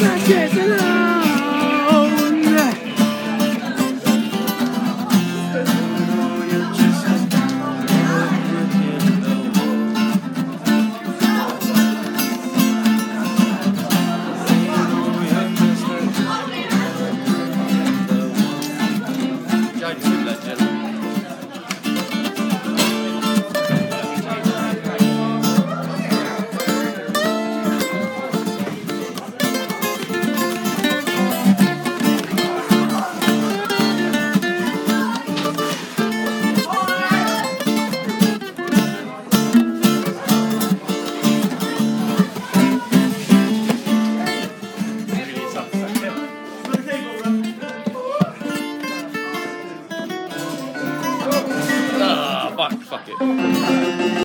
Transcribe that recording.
my tears alone. Fuck, fuck it.